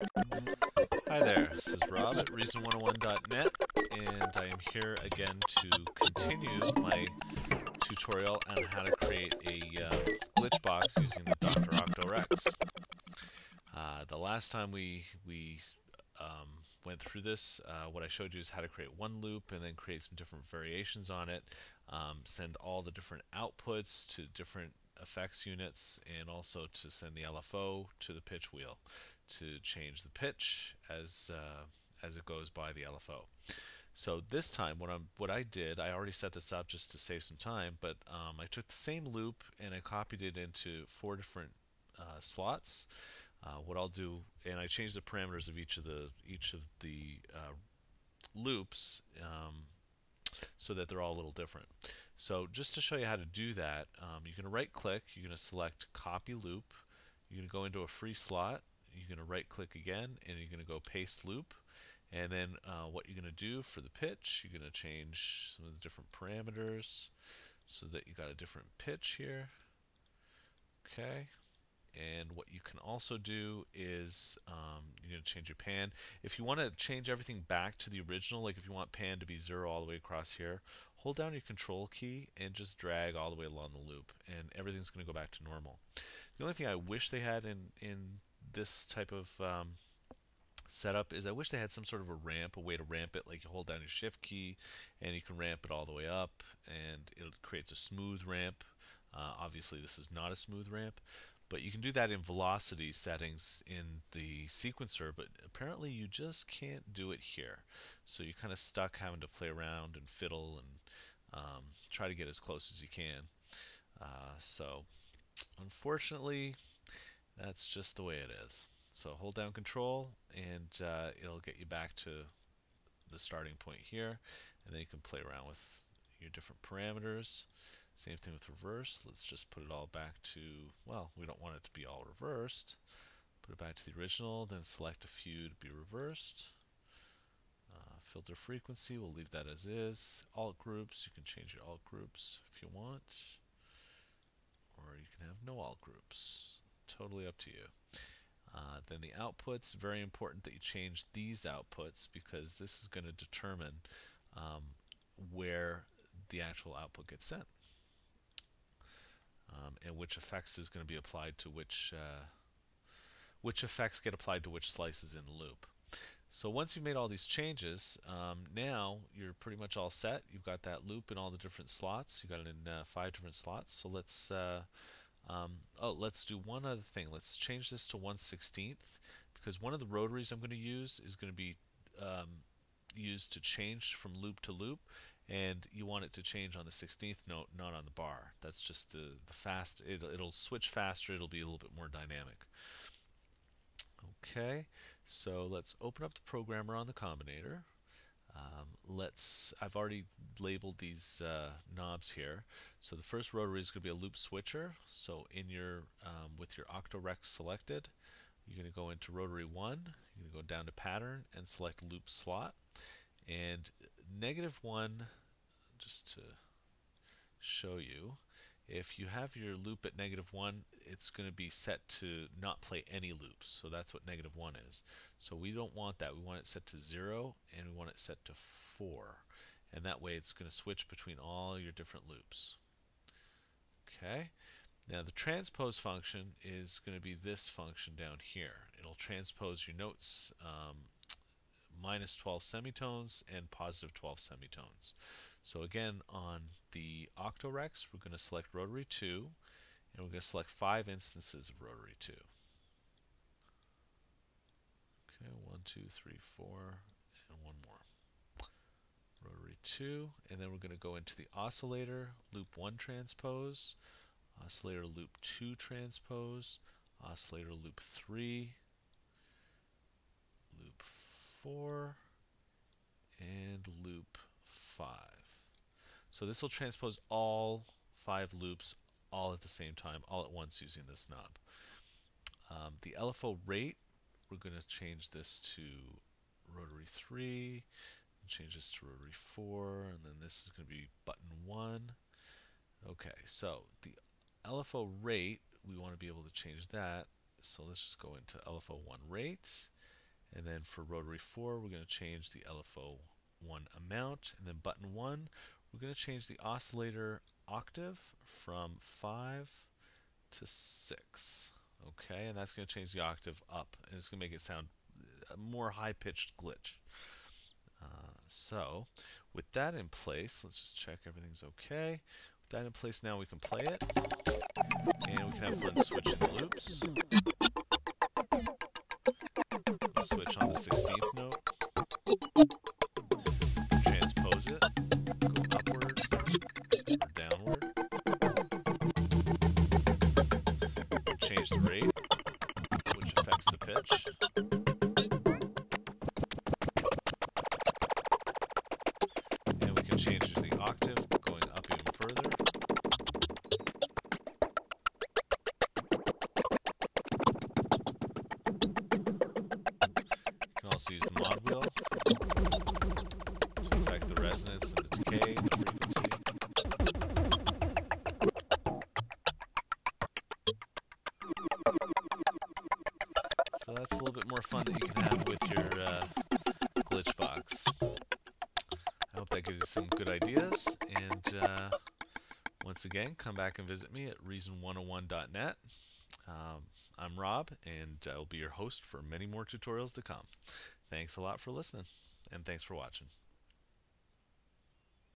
Hi there, this is Rob at Reason101.net, and I am here again to continue my tutorial on how to create a uh, glitch box using the Dr. Octorex. Uh, the last time we, we um, went through this, uh, what I showed you is how to create one loop and then create some different variations on it, um, send all the different outputs to different effects units, and also to send the LFO to the pitch wheel to change the pitch as uh, as it goes by the LFO. So this time, what I'm what I did, I already set this up just to save some time, but um, I took the same loop and I copied it into four different uh, slots. Uh, what I'll do, and I changed the parameters of each of the each of the uh, loops um, so that they're all a little different. So just to show you how to do that, um, you're going to right click, you're going to select copy loop, you're going to go into a free slot, you're going to right click again and you're going to go paste loop. And then uh, what you're going to do for the pitch you're going to change some of the different parameters so that you got a different pitch here. Okay and what you can also do is um, you need to change your pan. If you want to change everything back to the original like if you want pan to be zero all the way across here hold down your control key and just drag all the way along the loop and everything's going to go back to normal. The only thing I wish they had in in this type of um, setup is I wish they had some sort of a ramp, a way to ramp it, like you hold down your shift key and you can ramp it all the way up and it creates a smooth ramp. Uh, obviously this is not a smooth ramp, but you can do that in velocity settings in the sequencer, but apparently you just can't do it here. So you're kind of stuck having to play around and fiddle and um, try to get as close as you can. Uh, so unfortunately, that's just the way it is. So hold down control and uh, it'll get you back to the starting point here and then you can play around with your different parameters. Same thing with reverse. Let's just put it all back to, well, we don't want it to be all reversed. Put it back to the original, then select a few to be reversed. Uh, filter frequency, we'll leave that as is. Alt groups, you can change your alt groups if you want. Or you can have no alt groups totally up to you. Uh, then the outputs, very important that you change these outputs because this is going to determine um, where the actual output gets sent um, and which effects is going to be applied to which uh, which effects get applied to which slices in the loop. So once you've made all these changes, um, now you're pretty much all set. You've got that loop in all the different slots. You've got it in uh, five different slots. So let's uh, um, oh, let's do one other thing. Let's change this to 1 16th because one of the rotaries I'm going to use is going to be um, used to change from loop to loop and you want it to change on the 16th note, not on the bar. That's just the, the fast, it'll, it'll switch faster, it'll be a little bit more dynamic. Okay, so let's open up the programmer on the combinator. Um, let's, I've already labeled these uh, knobs here. So the first rotary is going to be a loop switcher. So in your, um, with your Octorex selected, you're going to go into rotary 1, you're going to go down to pattern and select loop slot. And negative 1, just to show you, if you have your loop at negative 1, it's going to be set to not play any loops. So that's what negative 1 is. So we don't want that. We want it set to 0 and we want it set to 4. And that way it's going to switch between all your different loops. Okay. Now the transpose function is going to be this function down here. It'll transpose your notes um, minus 12 semitones and positive 12 semitones. So again, on the Octorex, we're going to select rotary 2, and we're going to select five instances of rotary 2. Okay, one, two, three, four, and one more. Rotary 2, and then we're going to go into the oscillator, loop 1 transpose, oscillator loop 2 transpose, oscillator loop 3, loop 4, and loop 5. So this will transpose all five loops all at the same time, all at once using this knob. Um, the LFO rate, we're going to change this to rotary 3, change this to rotary 4, and then this is going to be button 1. Okay, so the LFO rate, we want to be able to change that. So let's just go into LFO1 rate, And then for rotary 4, we're going to change the LFO 1 amount. And then button 1, we're going to change the oscillator octave from 5 to 6. Okay, and that's going to change the octave up, and it's going to make it sound a more high-pitched glitch. Uh, so, with that in place, let's just check everything's okay. With that in place, now we can play it, and we can have fun switching the loops. Switch on the 16th note. Transpose it, go upward or downward. Change the rate, which affects the pitch. And we can change The mod wheel to affect the resonance and the decay and the frequency. So that's a little bit more fun that you can have with your uh, glitch box. I hope that gives you some good ideas. And uh, once again, come back and visit me at reason101.net. Um, I'm Rob, and I'll be your host for many more tutorials to come. Thanks a lot for listening, and thanks for watching.